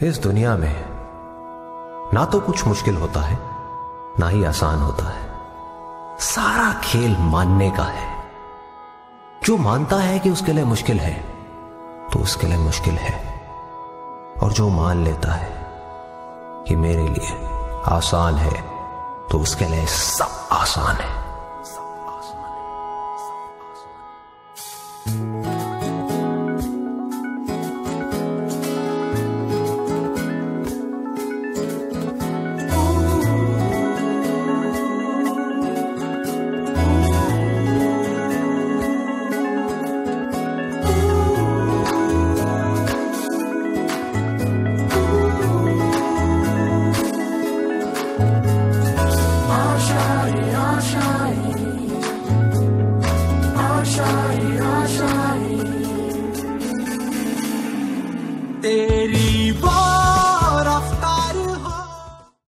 इस दुनिया में ना तो कुछ मुश्किल होता है, ना ही आसान होता है। सारा खेल मानने का है। जो मानता है कि उसके लिए मुश्किल है तो उसके लिए मुश्किल है। और जो मान लेता है कि मेरे लिए आसान है तो उसके लिए सब आसान है। तेरी